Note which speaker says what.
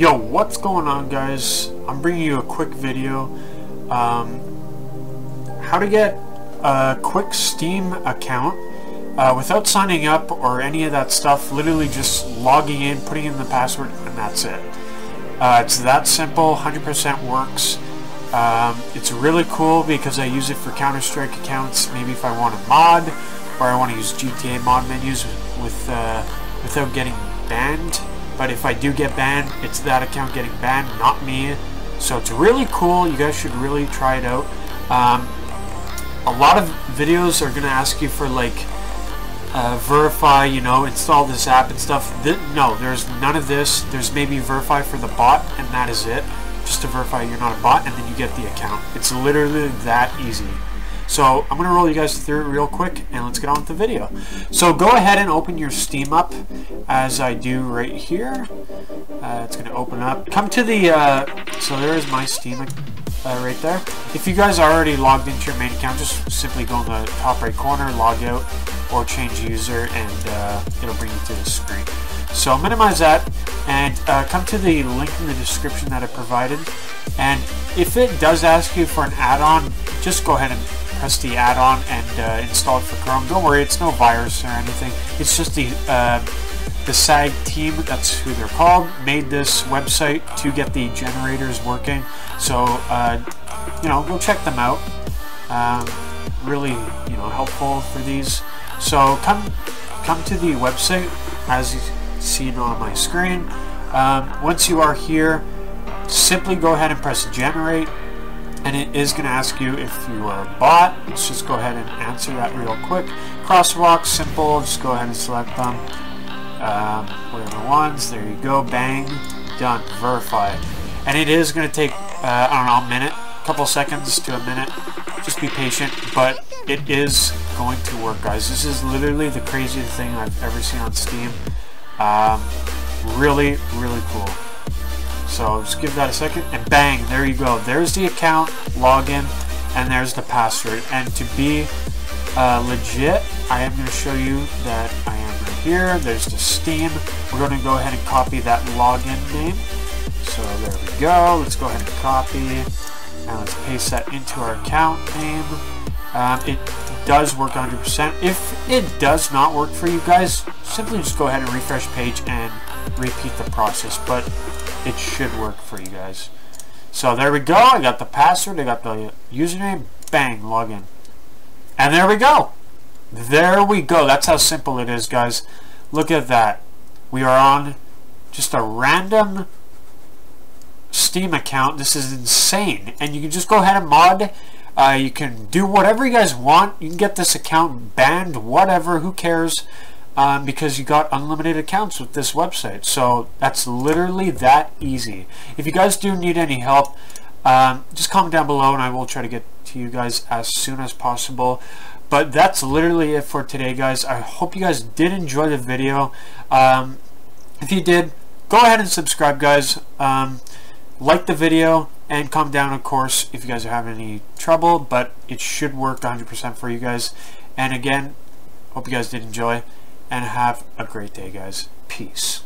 Speaker 1: Yo, what's going on guys? I'm bringing you a quick video. Um, how to get a quick Steam account uh, without signing up or any of that stuff. Literally just logging in, putting in the password, and that's it. Uh, it's that simple, 100% works. Um, it's really cool because I use it for Counter-Strike accounts. Maybe if I want a mod, or I want to use GTA mod menus with uh, without getting banned. But if I do get banned, it's that account getting banned, not me. So it's really cool. You guys should really try it out. Um, a lot of videos are going to ask you for like uh, verify, you know, install this app and stuff. Th no, there's none of this. There's maybe verify for the bot, and that is it. Just to verify you're not a bot, and then you get the account. It's literally that easy. So I'm going to roll you guys through real quick and let's get on with the video. So go ahead and open your Steam up as I do right here. Uh, it's going to open up. Come to the, uh, so there is my Steam uh, right there. If you guys are already logged into your main account, just simply go in the top right corner, log out, or change user and uh, it'll bring you to the screen. So minimize that and uh, come to the link in the description that I provided. And if it does ask you for an add-on, just go ahead and press the add-on and uh, install it for Chrome. Don't worry, it's no virus or anything. It's just the uh, the SAG team, that's who they're called, made this website to get the generators working. So, uh, you know, go check them out. Um, really, you know, helpful for these. So come come to the website as seen on my screen. Um, once you are here, simply go ahead and press generate and it is going to ask you if you are a bot. Let's just go ahead and answer that real quick. Crosswalk, simple, just go ahead and select them. Um, whatever ones, there you go, bang, done, verify. And it is going to take, uh, I don't know, a minute, a couple seconds to a minute. Just be patient, but it is going to work, guys. This is literally the craziest thing I've ever seen on Steam. Um, really, really cool. So just give that a second and bang, there you go. There's the account, login, and there's the password. And to be uh, legit, I am going to show you that I am right here. There's the Steam. We're going to go ahead and copy that login name. So there we go. Let's go ahead and copy. And let's paste that into our account name. Um, it does work 100%. If it does not work for you guys, simply just go ahead and refresh page and repeat the process. But it should work for you guys. So there we go. I got the password. I got the username. Bang, login. And there we go. There we go. That's how simple it is, guys. Look at that. We are on just a random Steam account. This is insane. And you can just go ahead and mod. Uh, you can do whatever you guys want. You can get this account banned, whatever. Who cares? Um, because you got unlimited accounts with this website. So that's literally that easy. If you guys do need any help, um, just comment down below and I will try to get to you guys as soon as possible. But that's literally it for today, guys. I hope you guys did enjoy the video. Um, if you did, go ahead and subscribe, guys. Um, like the video and comment down, of course, if you guys are having any trouble. But it should work 100% for you guys. And again, hope you guys did enjoy and have a great day, guys. Peace.